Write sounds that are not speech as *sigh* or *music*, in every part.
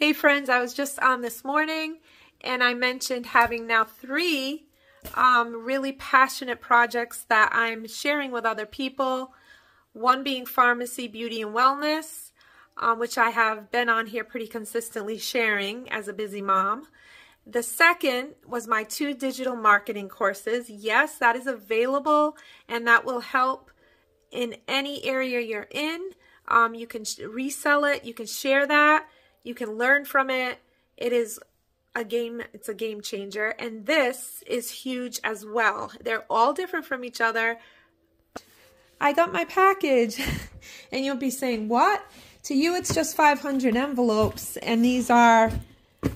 Hey friends, I was just on this morning and I mentioned having now three um, really passionate projects that I'm sharing with other people. One being Farmasi, beauty, and wellness, um, which I have been on here pretty consistently sharing as a busy mom. The second was my two digital marketing courses. Yes, that is available and that will help in any area you're in. Um, you can resell it, you can share that you can learn from it. It is a game, it's a game changer. And this is huge as well. They're all different from each other. I got my package. *laughs* and you'll be saying, what? To you, it's just 500 envelopes. And these are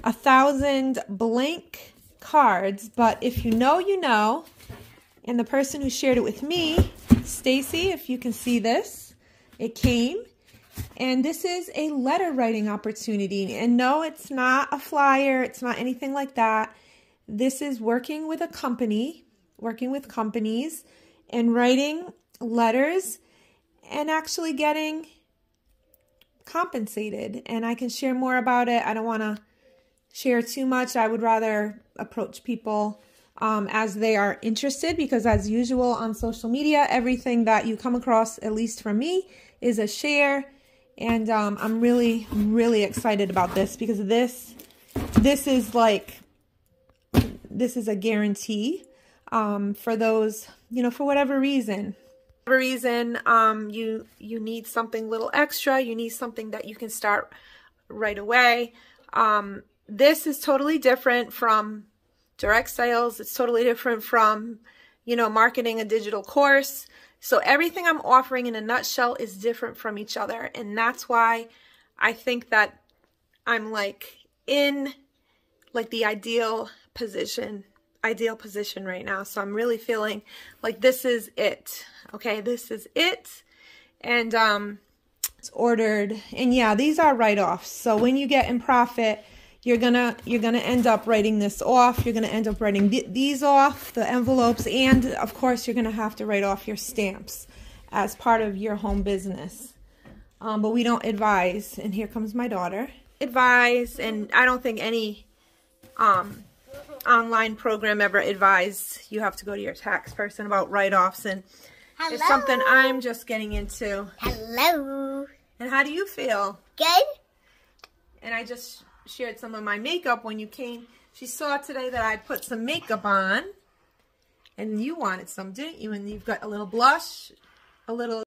a thousand blank cards. But if you know, you know. And the person who shared it with me, Stacy, if you can see this, it came and this is a letter writing opportunity. And no, it's not a flyer, it's not anything like that. This is working with a company, working with companies, and writing letters and actually getting compensated. And I can share more about it. I don't want to share too much. I would rather approach people um, as they are interested because, as usual on social media, everything that you come across, at least from me, is a share and um, I'm really, really excited about this because this, this is like, this is a guarantee um, for those, you know, for whatever reason. Whatever reason, um, you, you need something little extra, you need something that you can start right away. Um, this is totally different from direct sales. It's totally different from, you know, marketing a digital course. So everything I'm offering in a nutshell is different from each other. And that's why I think that I'm like in like the ideal position, ideal position right now. So I'm really feeling like this is it. Okay, this is it. And um it's ordered. And yeah, these are write-offs. So when you get in profit, you're gonna you're gonna end up writing this off. You're gonna end up writing th these off the envelopes and of course you're gonna have to write off your stamps as part of your home business. Um, but we don't advise and here comes my daughter. Advise and I don't think any um, online program ever advised you have to go to your tax person about write-offs and Hello. it's something I'm just getting into. Hello? And how do you feel? Good? And I just shared some of my makeup when you came. She saw today that I put some makeup on. And you wanted some, didn't you? And you've got a little blush, a little